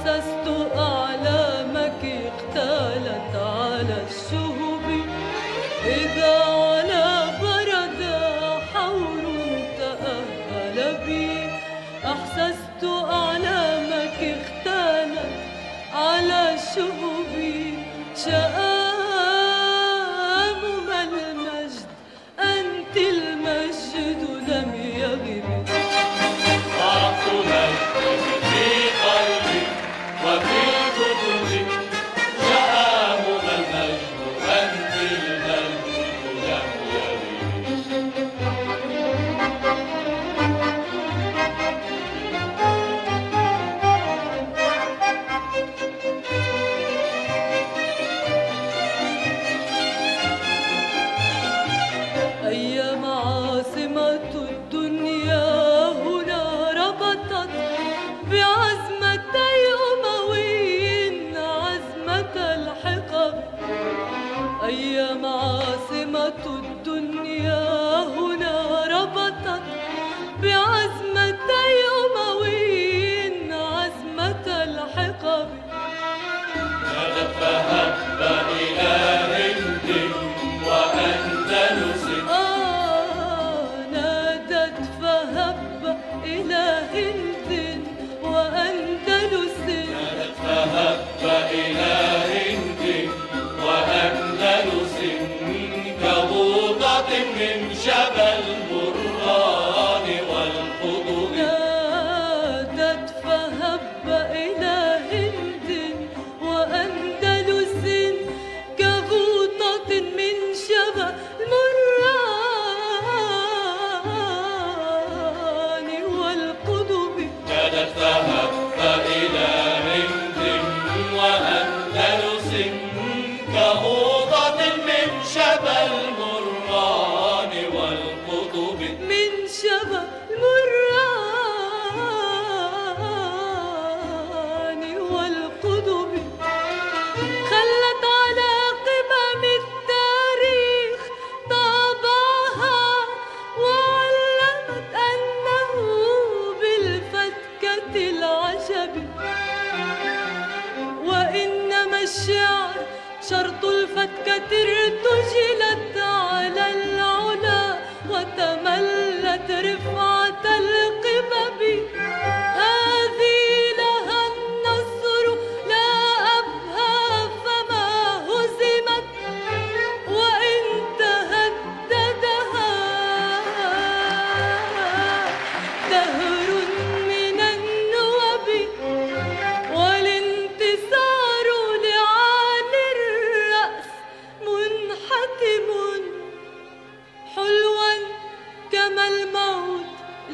أسست أعلامك اختالت على الشهب. إذا على برد حور تأهل بي. أحسست أعلامك اختالت على شرط الفتكة ارتجلت على العلا وتملت رفعة القلب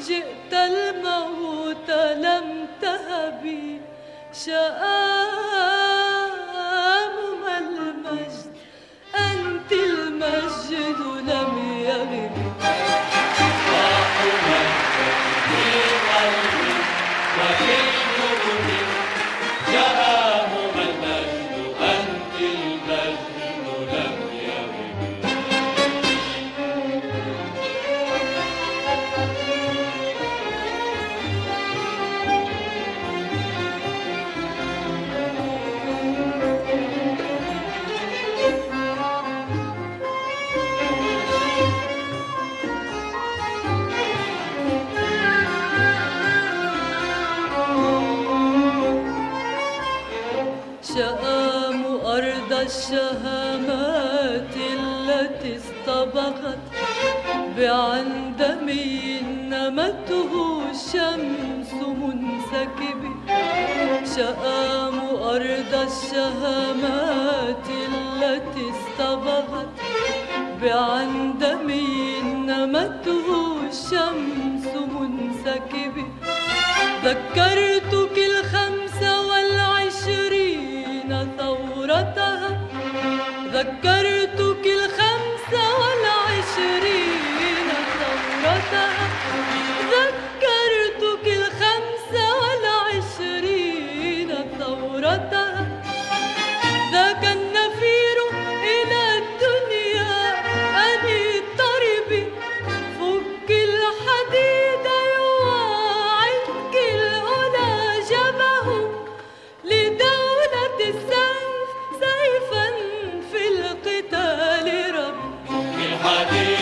جئت الموت لم تهبي شآ الشهامات التي اصطبغت بعندم نمته شمس منسكب. شآم أرض الشهامات التي اصطبغت بعندم نمته شمس منسكب. ذكرت ثورتها الحديد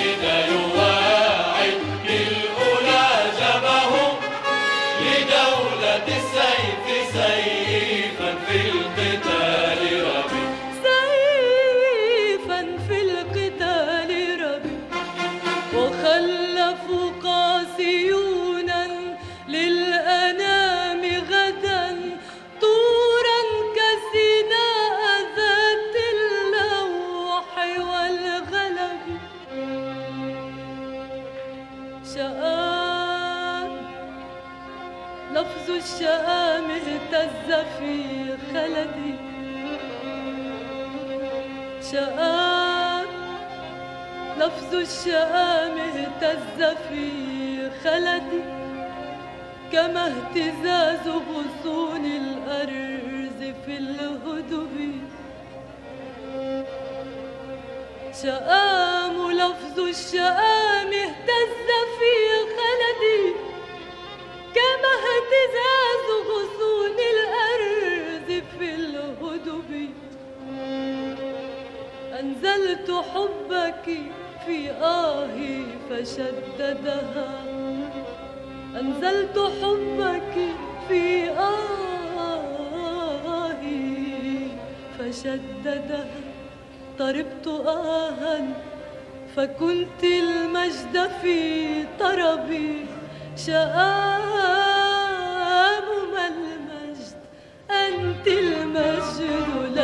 لفظ الشآم اهتز في خلدي. شآم لفظ الشآم اهتز في خلدي. كما اهتزاز غصون الأرز في الهدب شآم لفظ الشآم اهتز في خلدي. غصون الأرز في الهدب أنزلت حبك في آهي فشددها. أنزلت حبك في آهي فشددها. طربت آها فكنت المجد في طربي. شآم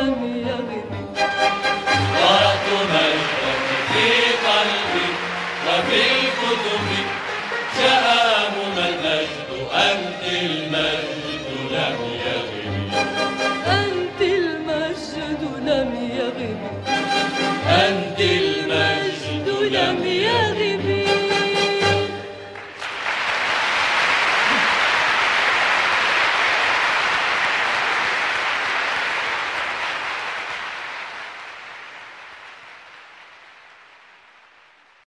المجد لم يغب قرأت مجدك في قلبي وفي